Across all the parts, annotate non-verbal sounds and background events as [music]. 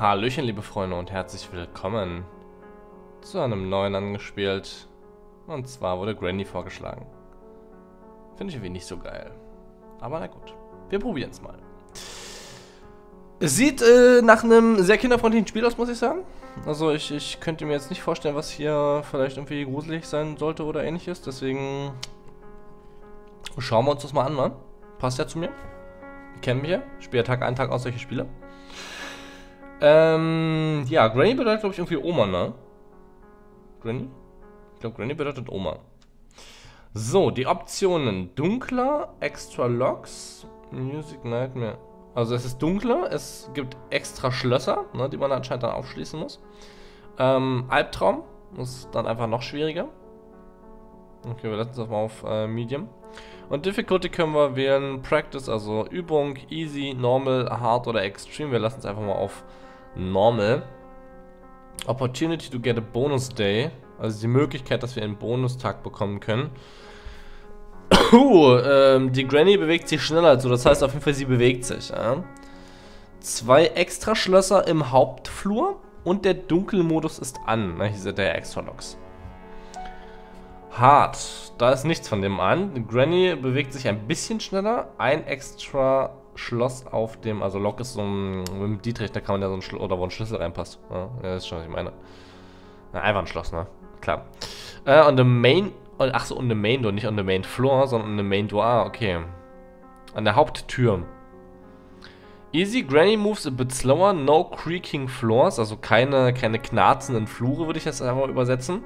Hallöchen, liebe Freunde, und herzlich willkommen zu einem neuen angespielt. Und zwar wurde Granny vorgeschlagen. Finde ich irgendwie nicht so geil. Aber na gut, wir probieren es mal. Es sieht äh, nach einem sehr kinderfreundlichen Spiel aus, muss ich sagen. Also ich, ich könnte mir jetzt nicht vorstellen, was hier vielleicht irgendwie gruselig sein sollte oder ähnliches. Deswegen schauen wir uns das mal an, ne? Passt ja zu mir. Kennen wir. Spiele Tag ein, Tag aus solche Spiele. Ähm, ja, Granny bedeutet, glaube ich, irgendwie Oma, ne? Granny? Ich glaube, Granny bedeutet Oma. So, die Optionen. Dunkler, Extra Locks, Music Nightmare. Also es ist dunkler, es gibt extra Schlösser, ne, die man anscheinend dann aufschließen muss. Ähm, Albtraum ist dann einfach noch schwieriger. Okay, wir lassen das mal auf äh, Medium. Und Difficulty können wir wählen Practice, also Übung, Easy, Normal, Hard oder Extreme. Wir lassen es einfach mal auf Normal. Opportunity to get a Bonus Day. Also die Möglichkeit, dass wir einen Bonustag bekommen können. [coughs] Uh, ähm, die Granny bewegt sich schneller, also das heißt auf jeden Fall, sie bewegt sich. Ja? Zwei extra Schlösser im Hauptflur und der Dunkelmodus ist an. Na, hier sind der extra Locks. Hart, da ist nichts von dem an. Die Granny bewegt sich ein bisschen schneller. Ein extra Schloss auf dem, also Lock ist so ein, mit Dietrich, da kann man ja so ein Schloss, oder wo ein Schlüssel reinpasst. Ja, das ist schon, was ich meine. Einfach ein Schloss, ne? Klar. Äh, on the main, ach so, on the main door, nicht on the main floor, sondern on the main door, ah, okay. An der Haupttür. Easy, Granny moves a bit slower, no creaking floors, also keine, keine knarzenden Flure, würde ich jetzt einmal übersetzen.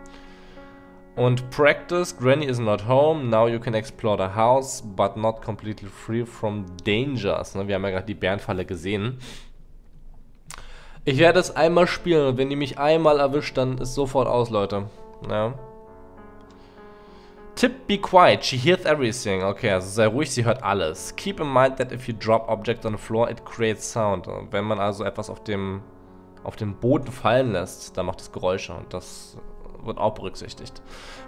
Und Practice, Granny is not home, now you can explore the house, but not completely free from dangers. Ne, wir haben ja gerade die Bärenfalle gesehen. Ich werde es einmal spielen wenn die mich einmal erwischt, dann ist sofort aus, Leute. Ja. Tip, be quiet, she hears everything. Okay, also sei ruhig, sie hört alles. Keep in mind that if you drop objects on the floor, it creates sound. Wenn man also etwas auf dem, auf dem Boden fallen lässt, dann macht es Geräusche und das wird auch berücksichtigt.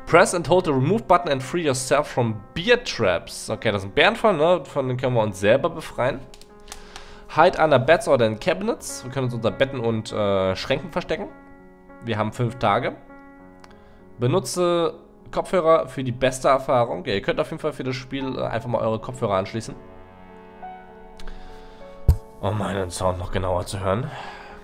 Press and hold the remove button and free yourself from bear traps. Okay, das ein Bärenfall, ne? Von denen können wir uns selber befreien. Hide under beds oder in cabinets. Wir können uns unter Betten und äh, Schränken verstecken. Wir haben fünf Tage. Benutze Kopfhörer für die beste Erfahrung. Ja, ihr könnt auf jeden Fall für das Spiel äh, einfach mal eure Kopfhörer anschließen. Um meinen Sound noch genauer zu hören.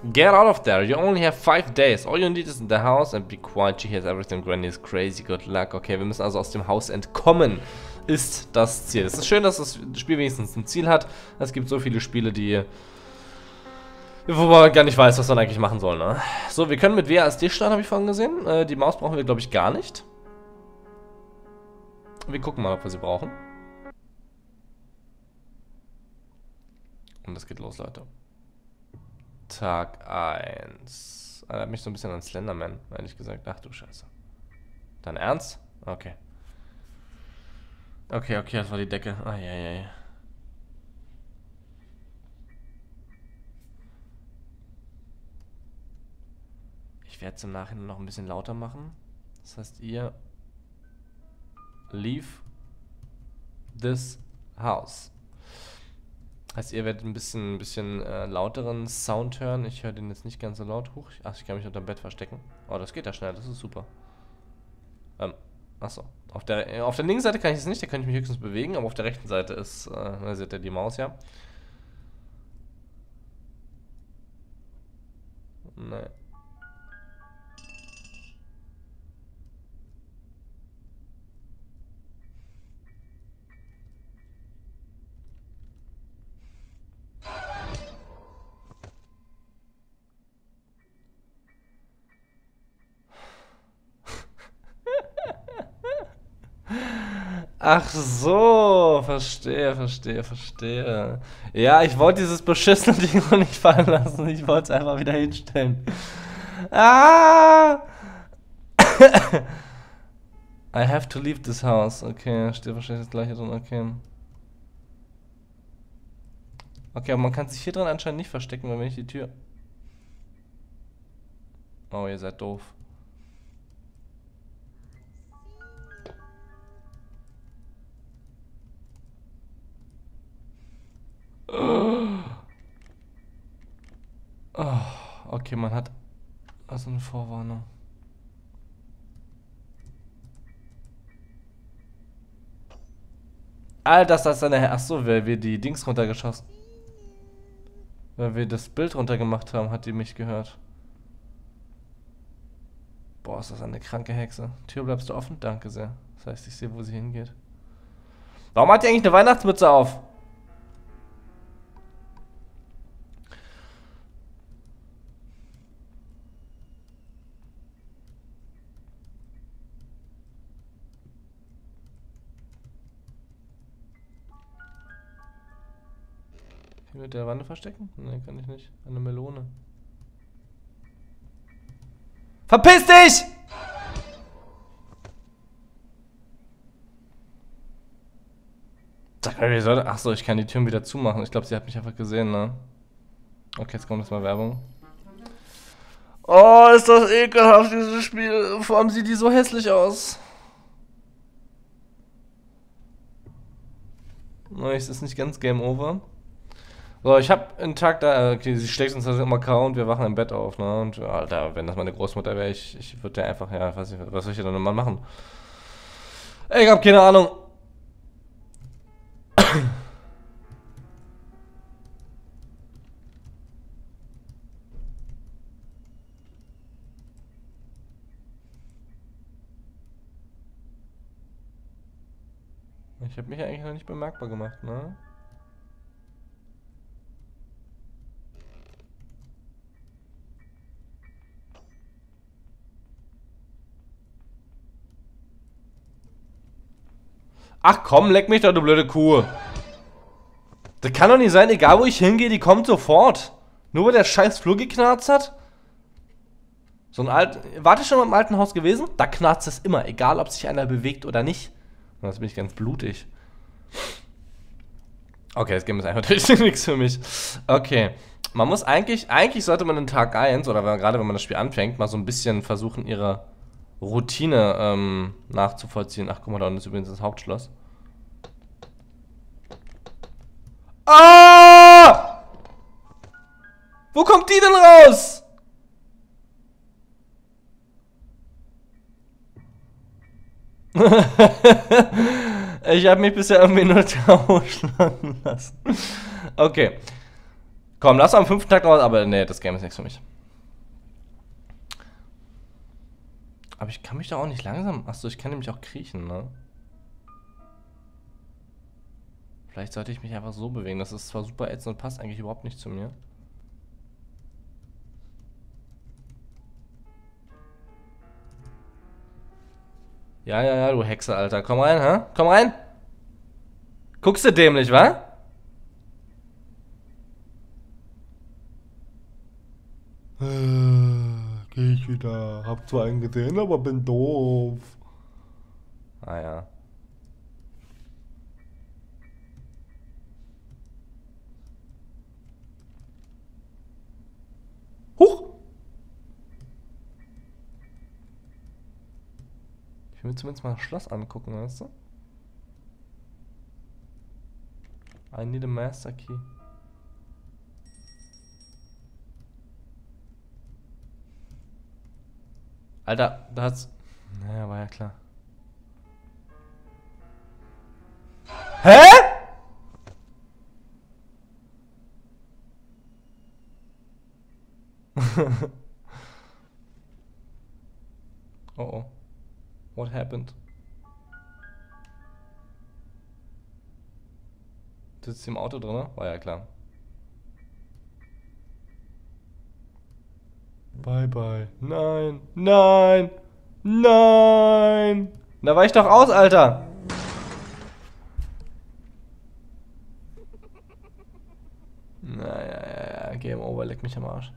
Get out of there. You only have five days. All you need is in the house and be quiet. She hears everything. Granny is crazy. Good luck. Okay, wir müssen also aus dem Haus entkommen. Ist das Ziel. Es ist schön, dass das Spiel wenigstens ein Ziel hat. Es gibt so viele Spiele, die... Wo man gar nicht weiß, was man eigentlich machen soll, ne? So, wir können mit WASD starten, habe ich vorhin gesehen. Äh, die Maus brauchen wir, glaube ich, gar nicht. Wir gucken mal, ob wir sie brauchen. Und es geht los, Leute. Tag 1. Erinnert mich so ein bisschen an Slenderman, ehrlich gesagt. Ach du Scheiße. Dein Ernst? Okay. Okay, okay, das war die Decke. Eieiei. Ich werde es im Nachhinein noch ein bisschen lauter machen. Das heißt, ihr leave this house. Heißt, ihr werdet ein bisschen, ein bisschen äh, lauteren Sound hören. Ich höre den jetzt nicht ganz so laut. hoch. ach, ich kann mich unter dem Bett verstecken. Oh, das geht ja schnell, das ist super. Ähm, achso. Auf der, auf der linken Seite kann ich es nicht, da kann ich mich höchstens bewegen, aber auf der rechten Seite ist, äh, da seht ihr die Maus ja. Nee. Ach so, verstehe, verstehe, verstehe. Ja, ich wollte dieses beschissene [laughs] Ding noch nicht fallen lassen. Ich wollte es einfach wieder hinstellen. Ah! [coughs] I have to leave this house. Okay, steht wahrscheinlich das gleiche drin. Okay. Okay, aber man kann sich hier drin anscheinend nicht verstecken, wenn ich die Tür... Oh, ihr seid doof. Okay, man hat also eine Vorwarnung. Alter, das ist eine... Achso, weil wir die Dings runtergeschossen. Weil wir das Bild runtergemacht haben, hat die mich gehört. Boah, ist das eine kranke Hexe. Tür bleibst du offen? Danke sehr. Das heißt, ich sehe, wo sie hingeht. Warum hat die eigentlich eine Weihnachtsmütze auf? Hier mit der Wanne verstecken? Ne, kann ich nicht. Eine Melone. Verpiss dich! Achso, ich kann die Türen wieder zumachen. Ich glaube, sie hat mich einfach gesehen, ne? Okay, jetzt kommt erstmal Werbung. Oh, ist das ekelhaft, dieses Spiel. Vor allem sieht die so hässlich aus. No, es ist nicht ganz Game Over. So, ich hab einen Tag da, okay, sie schlägt uns das im Account, wir wachen im Bett auf, ne? Und Alter, wenn das meine Großmutter wäre, ich, ich würde ja einfach, ja, weiß ich, was soll ich denn mal machen? Ich hab keine Ahnung. Ich habe mich eigentlich noch nicht bemerkbar gemacht, ne? Ach komm, leck mich doch, du blöde Kuh. Das kann doch nicht sein, egal wo ich hingehe, die kommt sofort. Nur weil der scheiß Flur geknarzt hat? So ein alt... Warte schon mal im alten Haus gewesen? Da knarzt es immer, egal ob sich einer bewegt oder nicht. Das bin ich ganz blutig. Okay, das Game ist einfach [laughs] nichts für mich. Okay. Man muss eigentlich, eigentlich sollte man in Tag 1, oder wenn, gerade wenn man das Spiel anfängt, mal so ein bisschen versuchen, ihre Routine ähm, nachzuvollziehen. Ach, guck mal, da unten ist übrigens das Hauptschloss. Ah! Wo kommt die denn raus? [laughs] ich habe mich bisher irgendwie nur [laughs] ausschlagen lassen. Okay. Komm, lass am fünften Tag raus, aber nee, das Game ist nichts für mich. Aber ich kann mich da auch nicht langsam... Achso, ich kann nämlich auch kriechen, ne? Vielleicht sollte ich mich einfach so bewegen. Das ist zwar super ätzend und passt eigentlich überhaupt nicht zu mir. Ja, ja, ja, du Hexe, Alter. Komm rein, hä? Komm rein! Guckst du dämlich, wa? Äh gehe ich wieder. Hab zwar einen gesehen, aber bin doof. Ah ja. Huch! Ich will mir zumindest mal das Schloss angucken, weißt du? I need a master key. Alter, da hat's. Naja, war ja klar. Hä? [laughs] oh oh. What happened? Du sitzt im Auto drin, War ja klar. Bye, bye. Nein, nein, nein. Da war ich doch aus, Alter. Naja, ja, ja, Game Over, leck mich am Arsch.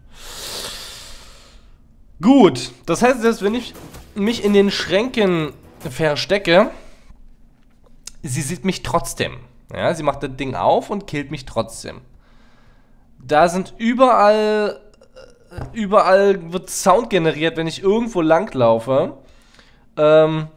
Gut, das heißt jetzt, wenn ich mich in den Schränken verstecke, sie sieht mich trotzdem. Ja, sie macht das Ding auf und killt mich trotzdem. Da sind überall überall wird Sound generiert, wenn ich irgendwo langlaufe. Ähm,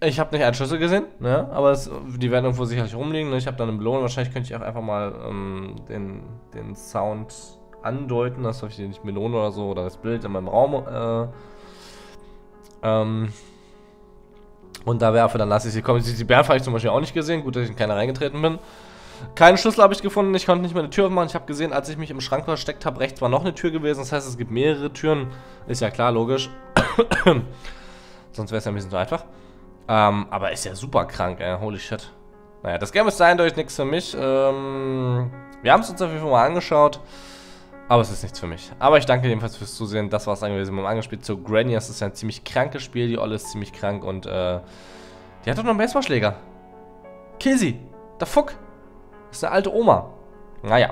ich habe nicht einen Schlüssel gesehen, ne? aber es, die werden irgendwo sicherlich rumliegen. Ne? Ich habe dann eine Belohnung. Wahrscheinlich könnte ich auch einfach mal ähm, den, den Sound andeuten, dass ich nicht Melone oder so oder das Bild in meinem Raum äh, ähm, und da werfe, dann lasse ich sie kommen. Die Bären habe ich zum Beispiel auch nicht gesehen. Gut, dass ich in keiner reingetreten bin. Keinen Schlüssel habe ich gefunden. Ich konnte nicht mehr eine Tür aufmachen. Ich habe gesehen, als ich mich im Schrank versteckt habe, rechts war noch eine Tür gewesen. Das heißt, es gibt mehrere Türen. Ist ja klar, logisch. [coughs] Sonst wäre es ja ein bisschen zu einfach. Ähm, aber ist ja super krank, ey. Holy shit. Naja, das Game ist eindeutig nichts für mich. Ähm, wir haben es uns auf jeden Fall mal angeschaut. Aber es ist nichts für mich. Aber ich danke jedenfalls fürs Zusehen. Das war es dann gewesen mit dem Angespielt zu Granny. Das ist ja ein ziemlich krankes Spiel. Die Olle ist ziemlich krank und äh, die hat doch noch einen Baseballschläger. Sie. Der Fuck. Das ist eine alte Oma. Naja.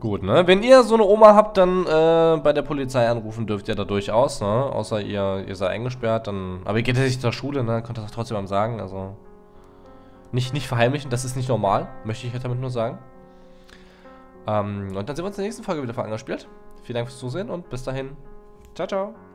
Gut, ne? Wenn ihr so eine Oma habt, dann äh, bei der Polizei anrufen dürft ihr da durchaus, ne? Außer ihr, ihr seid eingesperrt, dann... Aber ihr geht ja nicht zur Schule, ne? Könnt ihr das trotzdem sagen, also... Nicht, nicht verheimlichen, das ist nicht normal, möchte ich damit nur sagen. Ähm, und dann sehen wir uns in der nächsten Folge wieder für angespielt. Vielen Dank fürs Zusehen und bis dahin. Ciao, ciao.